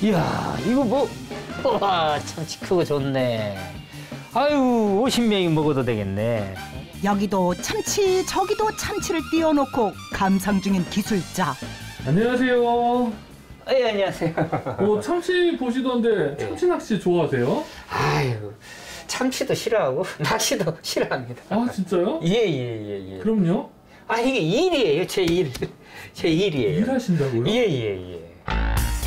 이야, 이거 뭐, 와, 참치 크고 좋네. 아유, 50명이 먹어도 되겠네. 여기도 참치 저기도 참치를 띄워놓고 감상 중인 기술자. 안녕하세요. 예, 안녕하세요. 어, 참치 보시던데 참치 낚시 좋아하세요? 아유, 참치도 싫어하고, 낚시도 싫어합니다. 아 진짜요? 예, 예, 예, 예. 그럼요. 아, 이게 일이에요, 제 일. 제 일이에요. 일하신다고요? 예, 예, 예.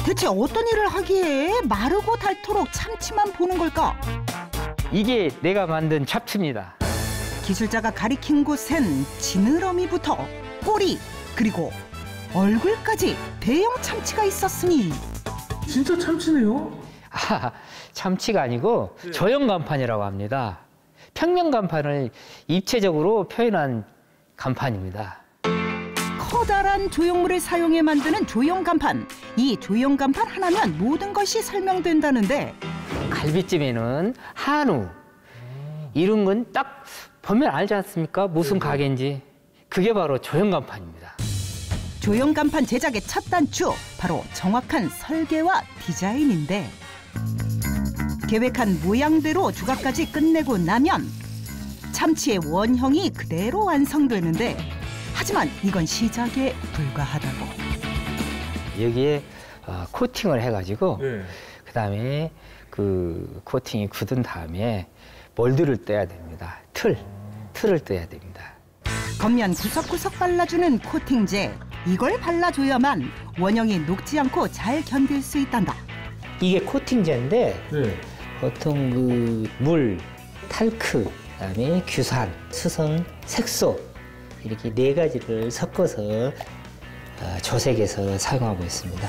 대체 어떤 일을 하기에 마르고 닳도록 참치만 보는 걸까? 이게 내가 만든 잡초입니다. 기술자가 가리킨 곳엔 지느러미부터 꼬리 그리고 얼굴까지 대형 참치가 있었으니 진짜 참치네요. 아, 참치가 아니고 조형 간판이라고 합니다. 평면 간판을 입체적으로 표현한 간판입니다. 커다란 조형물을 사용해 만드는 조형 간판. 이 조형 간판 하나면 모든 것이 설명된다는데 갈비찜에는 한우 이런 건 딱 보면 알지 않습니까? 무슨 가게인지. 그게 바로 조형 간판입니다. 조형 간판 제작의 첫 단추 바로 정확한 설계와 디자인인데 계획한 모양대로 조각까지 끝내고 나면 참치의 원형이 그대로 완성되는데 하지만 이건 시작에 불과하다고 여기에 어, 코팅을 해가지고 네. 그다음에 그 코팅이 굳은 다음에 몰드를 떼야 됩니다. 틀, 틀을 떼야 됩니다. 겉면 구석구석 발라주는 코팅제 이걸 발라줘야만 원형이 녹지 않고 잘 견딜 수 있단다. 이게 코팅제인데 네. 보통 그 물, 탈크, 그다음에 규산, 수성, 색소 이렇게 네 가지를 섞어서 어, 조색해서 사용하고 있습니다.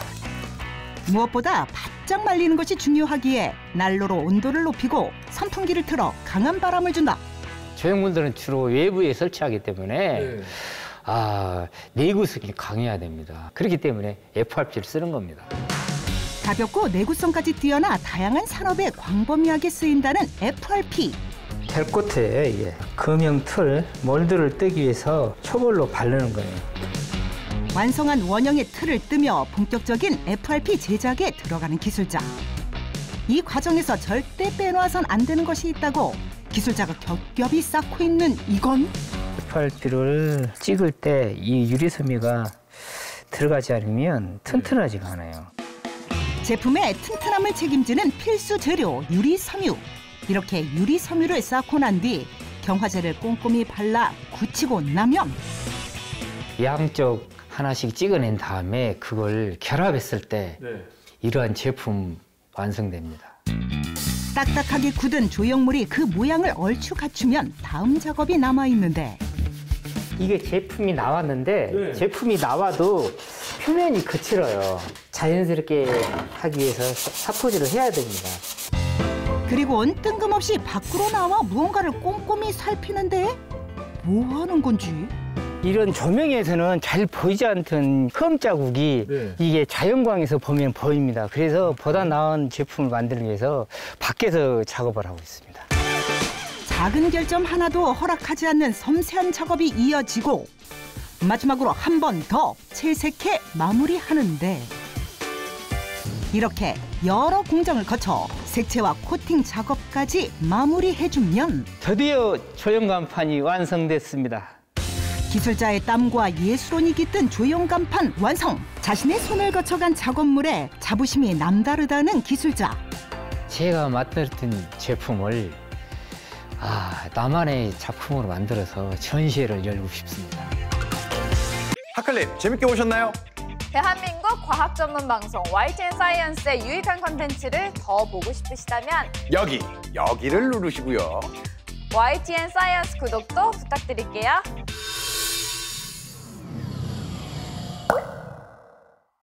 무엇보다 바짝 말리는 것이 중요하기에 난로로 온도를 높이고 선풍기를 틀어 강한 바람을 준다. 조형물들은 주로 외부에 설치하기 때문에 네. 아 내구성이 강해야 됩니다. 그렇기 때문에 FRP를 쓰는 겁니다. 가볍고 내구성까지 뛰어나 다양한 산업에 광범위하게 쓰인다는 FRP. 텔코트에 이게 금형 틀, 몰드를 떼기 위해서 초벌로 바르는 거예요. 완성한 원형의 틀을 뜨며 본격적인 FRP 제작에 들어가는 기술자. 이 과정에서 절대 빼놓아선 안 되는 것이 있다고 기술자가 겹겹이 쌓고 있는 이건 FRP를 찍을 때 이 유리섬유가 들어가지 않으면 튼튼하지가 않아요. 제품의 튼튼함을 책임지는 필수 재료 유리 섬유. 이렇게 유리 섬유를 쌓고 난 뒤 경화제를 꼼꼼히 발라 굳히고 나면 양쪽 하나씩 찍어낸 다음에 그걸 결합했을 때 네. 이러한 제품 완성됩니다. 딱딱하게 굳은 조형물이 그 모양을 얼추 갖추면 다음 작업이 남아 있는데 이게 제품이 나왔는데 네. 제품이 나와도 표면이 거칠어요. 자연스럽게 하기 위해서 사포질을 해야 됩니다. 그리고는 뜬금없이 밖으로 나와 무언가를 꼼꼼히 살피는데 뭐 하는 건지 이런 조명에서는 잘 보이지 않던 흠 자국이 네. 이게 자연광에서 보면 보입니다. 그래서 보다 나은 제품을 만들기 위해서 밖에서 작업을 하고 있습니다. 작은 결점 하나도 허락하지 않는 섬세한 작업이 이어지고 마지막으로 한 번 더 채색해 마무리하는데 이렇게 여러 공정을 거쳐 색채와 코팅 작업까지 마무리해주면 드디어 조형 간판이 완성됐습니다. 기술자의 땀과 예술혼이 깃든 조형 간판 완성! 자신의 손을 거쳐간 작업물에 자부심이 남다르다는 기술자. 제가 만들었던 제품을 아, 나만의 작품으로 만들어서 전시회를 열고 싶습니다. 핫클립 재밌게 보셨나요? 대한민국 과학 전문 방송 YTN 사이언스의 유익한 컨텐츠를 더 보고 싶으시다면 여기 여기를 누르시고요. YTN 사이언스 구독도 부탁드릴게요.